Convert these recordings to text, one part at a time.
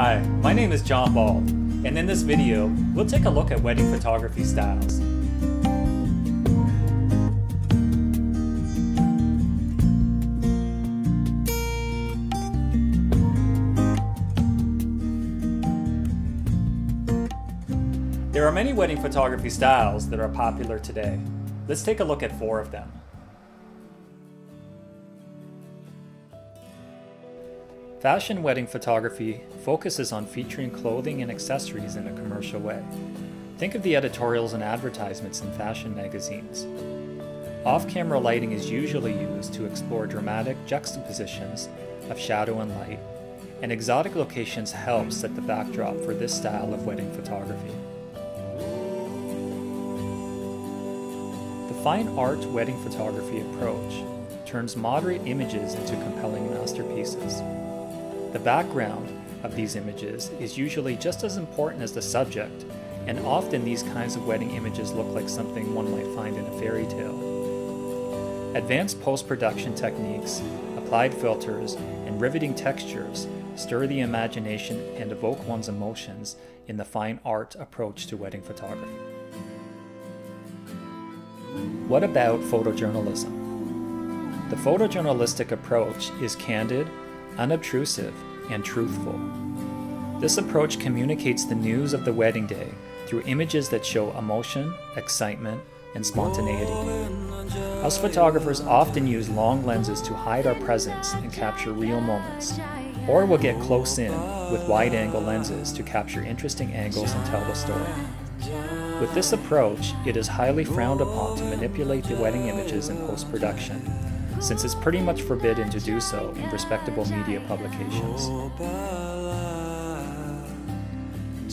Hi, my name is John Bauld, and in this video, we'll take a look at wedding photography styles. There are many wedding photography styles that are popular today. Let's take a look at four of them. Fashion wedding photography focuses on featuring clothing and accessories in a commercial way. Think of the editorials and advertisements in fashion magazines. Off camera lighting is usually used to explore dramatic juxtapositions of shadow and light, and exotic locations help set the backdrop for this style of wedding photography. The fine art wedding photography approach turns moderate images into compelling masterpieces. The background of these images is usually just as important as the subject, and often these kinds of wedding images look like something one might find in a fairy tale. Advanced post-production techniques, applied filters, and riveting textures stir the imagination and evoke one's emotions in the fine art approach to wedding photography. What about photojournalism? The photojournalistic approach is candid, unobtrusive, and truthful. This approach communicates the news of the wedding day through images that show emotion, excitement, and spontaneity. Us photographers often use long lenses to hide our presence and capture real moments, or we'll get close in with wide angle lenses to capture interesting angles and tell the story. With this approach, it is highly frowned upon to manipulate the wedding images in post production since it's pretty much forbidden to do so in respectable media publications.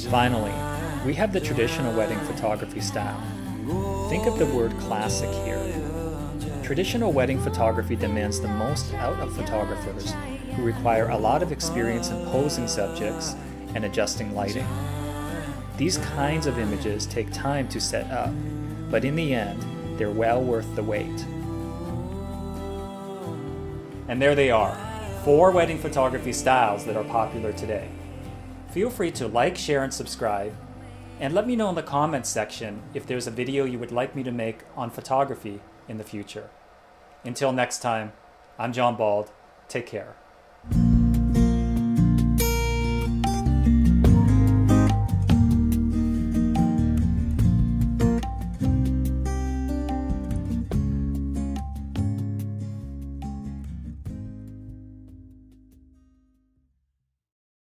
Finally, we have the traditional wedding photography style. Think of the word classic here. Traditional wedding photography demands the most out of photographers who require a lot of experience in posing subjects and adjusting lighting. These kinds of images take time to set up, but in the end, they're well worth the wait. And there they are, four wedding photography styles that are popular today. Feel free to like, share, and subscribe, and let me know in the comments section if there's a video you would like me to make on photography in the future. Until next time, I'm John Bauld. Take care.